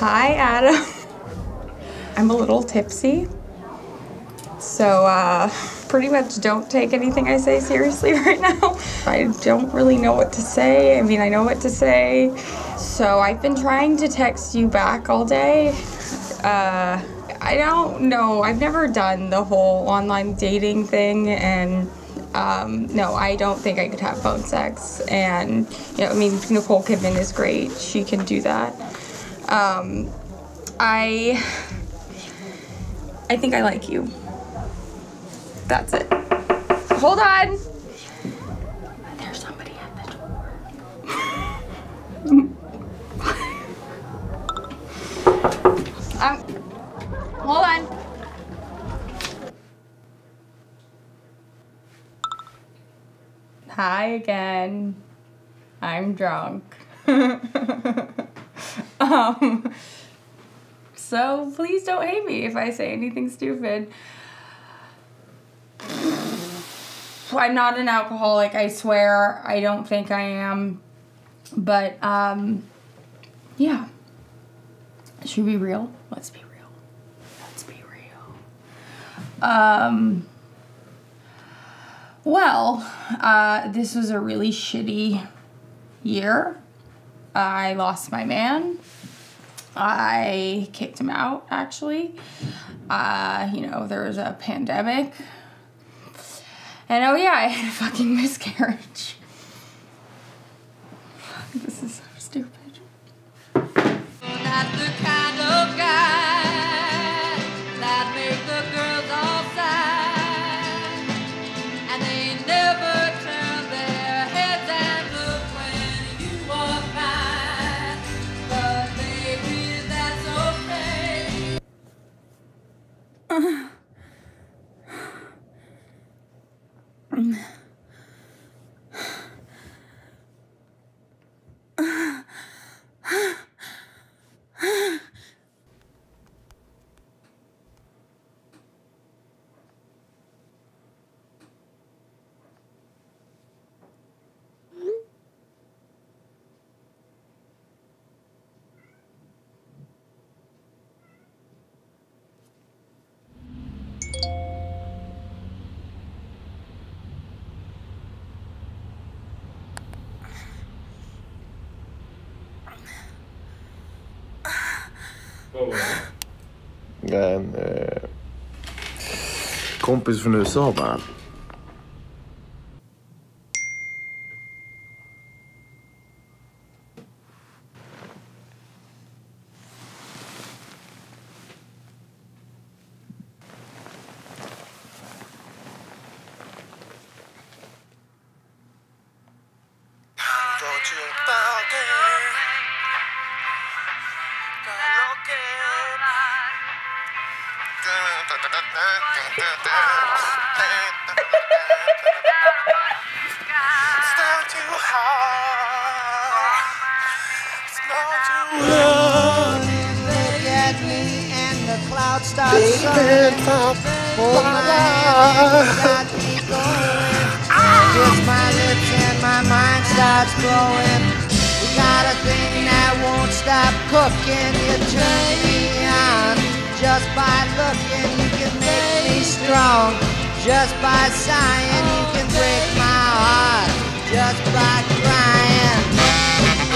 Hi, Adam. I'm a little tipsy. So, uh, pretty much don't take anything I say seriously right now. I don't really know what to say. I mean, I know what to say. So, I've been trying to text you back all day. Uh, I don't know. I've never done the whole online dating thing, and um, no, I don't think I could have phone sex. And, you know, I mean, Nicole Kidman is great. She can do that. Um, I, I think I like you. That's it. Hold on. There's somebody at the door. um, hold on. Hi again. I'm drunk. um, so please don't hate me if I say anything stupid. I'm not an alcoholic, I swear. I don't think I am. But, um, yeah. Should we be real? Let's be real. Let's be real. Um, well, uh, this was a really shitty year. I lost my man. I kicked him out, actually. Uh, you know, there was a pandemic. And oh, yeah, I had a fucking miscarriage. This don't the kind of guy that make the girls all sigh. And they never turn their heads and look when you walk by. But baby, that's okay. En eh, kompis från USA bara. Cooking. You turn me and the clouds start racing For my life I'm not keep going It's my lips and my mind starts blowing We got a thing that won't stop Cooking the journey on just by looking, you can make me strong. Just by sighing, you can break my heart. Just by crying.